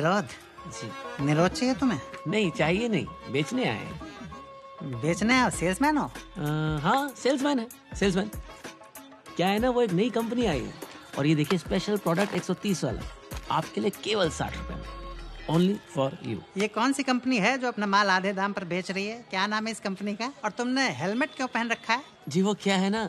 निरोध जी। निरोध चाहिए तुम्हें? नहीं चाहिए नहीं। बेचने आए हैं। बेचने आओ सेल्समैन हो? हाँ सेल्समैन है। सेल्समैन। क्या है ना वो एक नई कंपनी आई है। और ये देखिए स्पेशल प्रोडक्ट 130 वाला। आपके लिए केवल साठ रुपए में। ओनली फॉर यू ये कौन सी कंपनी है जो अपना माल आधे दाम पर बेच रही है? क्या नाम है इस कंपनी का? और तुमने हेलमेट क्यों पहन रखा है? जी वो क्या है ना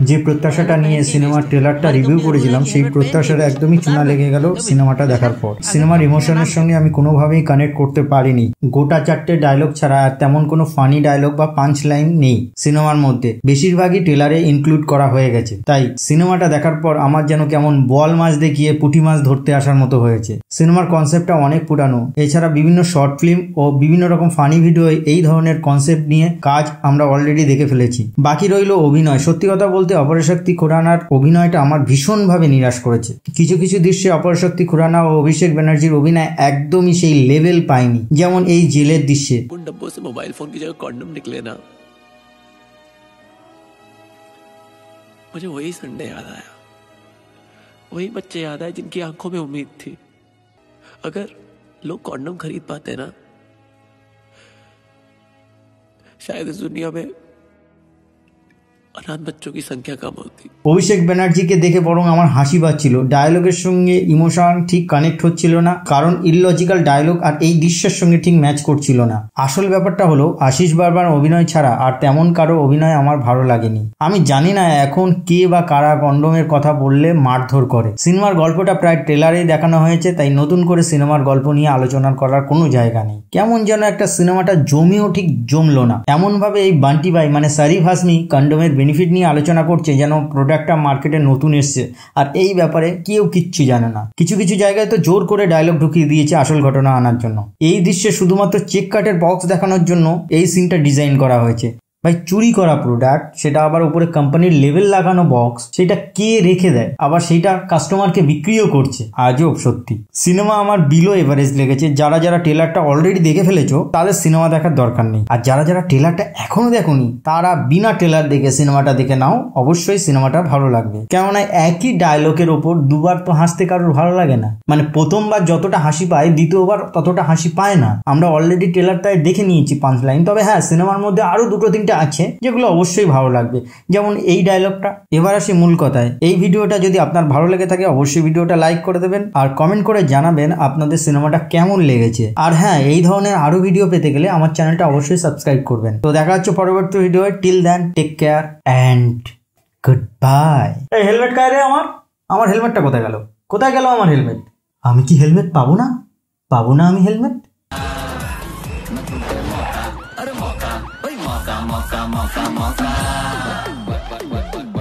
যে প্রত্যাশাটা নিয়ে সিনেমার ট্রেলারটা রিভিউ করেছিলাম সেই প্রত্যাশার একদমই চুনা লেগে গেল সিনেমাটা দেখার পর। সিনেমার ইমোশনের সঙ্গে আমি কোনোভাবেই কানেক্ট করতে পারিনি। গোটা চারটে ডায়লগ ছাড়া আর তেমন কোনো ফানি ডায়লগ বা পাঞ্চ লাইন নেই সিনেমার মধ্যে। বেশিরভাগই ট্রেলারে ইনক্লুড করা হয়ে গেছে। তাই সিনেমাটা দেখার পর আমার যেন কেমন বল মাছ দেখিয়ে পুঁটি মাছ ধরতে আসার মতো হয়েছে। সিনেমার কনসেপ্টটা অনেক পুরানো। এছাড়া বিভিন্ন শর্ট ফিল্ম ও বিভিন্ন রকম ফানি ভিডিও এই ধরনের কনসেপ্ট নিয়ে কাজ আমরা অলরেডি দেখে ফেলেছি। বা বাকি রইল অভিনয় সত্যি কথা বলতে অপরশক্তি খুরানার অভিনয়টা আমার ভীষণভাবে নিরাশ করেছে কিছু কিছু দৃশ্যে অপরশক্তি খুরানা ও অভিষেক ব্যানার্জির অভিনয় একদমই সেই লেভেল পায়নি যেমন এই জেলের দৃশ্যে उन डब्बों से मोबाइल फोन की जगह कॉन्डम निकले ना मुझे वही संडे याद आया वही बच्चे याद आए जिनकी आंखों में उम्मीद थी अगर लोग कॉन्डम खरीद पाते ना शायद इस दुनिया में अनाथ बच्चों की संख्या कम होती অভিষেক ব্যানার্জিকে দেখে বরং আমার হাসি পাচ্ছিল ডায়লগের সঙ্গে ইমোশন ঠিক কানেক্ট হচ্ছিল না কারণ ইললজিক্যাল ডায়লগ আর এই দৃশ্যের সঙ্গে ঠিক ম্যাচ করছিল না আসল ব্যাপারটা হলো আশিস বারবার অভিনয় ছাড়া আর তেমন কারো অভিনয় আমার ভালো লাগেনি আমি জানি না এখন কে বা কারা কন্ডমের কথা বললে মারধর করে সিনেমার গল্পটা প্রায় ট্রেলারেই দেখানো হয়েছে তাই নতুন করে সিনেমার গল্প নিয়ে আলোচনা করার কোনো জায়গা নেই কেমন যেন একটা সিনেমাটা জমিও ঠিক জমলো না এমনভাবে এই বান্টি ভাই মানে সারিফ হাসমি কন্ডোমের বেনিফিট নিয়ে আলোচনা করছে, যেন প্রোডাক্টটা মার্কেটে নতুন এসছে। আর এই ব্যাপারে কেউ কিচ্ছু জানে না। কিছু কিছু জায়গায় তো জোর করে ডায়লগ ঢুকিয়ে দিয়েছে আসল ঘটনা আনার জন্য। এই দৃশ্যে শুধুমাত্র চেক কাটের বক্স দেখানোর জন্য এই সিনটা ডিজাইন করা হয়েছে। ভাই, চুরি করা প্রোডাক্ট সেটা আবার উপরে কোম্পানির লেভেল লাগানো বক্স সেটা কে রেখে দেয়? আবার সেটা কাস্টমারকে বিক্রিও করছে। আজব সত্যি। সিনেমা আমার বিলো এভারেজ লেগেছে। যারা যারা ট্রেলারটা অলরেডি দেখে ফেলেছো, তাদের সিনেমা দেখার দরকার নেই। আর যারা যারা ট্রেলারটা এখনও দেখোনি, তারা বিনা ট্রেলার দেখে সিনেমাটা দেখে নাও। অবশ্যই সিনেমাটা ভালো লাগবে। কেননা একই ডায়লগের ওপর দুবার তো হাসতে কারোর ভালো লাগে না। মানে প্রথমবার যতটা হাসি পায়, দ্বিতীয়বার ততটা হাসি পায় না। আমরা অলরেডি ট্রেলারটায় দেখে নিয়েছি পাঁচ লাইন তবে হ্যাঁ সিনেমার মধ্যে আরও দুটো তিনটে আছে যেগুলো অবশ্যই ভালো লাগবে। যেমন এই ডায়লগটা এবার আসি মূল কথায়। এই ভিডিওটা যদি আপনার ভালো লেগে থাকে অবশ্যই ভিডিওটা লাইক করে দেবেন আর কমেন্ট করে জানাবেন আপনাদের সিনেমাটা কেমন লেগেছে। আর হ্যাঁ এই ধরনের আরও ভিডিও পেতে গেলে আমার চ্যানেলটা অবশ্যই সাবস্ক্রাইব করবেন। তো দেখা হচ্ছে পরবর্তী video till then take care and goodbye এই হেলমেট কায় রে আমার? আমার হেলমেটটা কোথায় গেল? কোথায় গেল আমার হেলমেট আমি কি হেলমেট পাবো না? পাবো না আমি helmet mocha, mocha, mocha, mocha.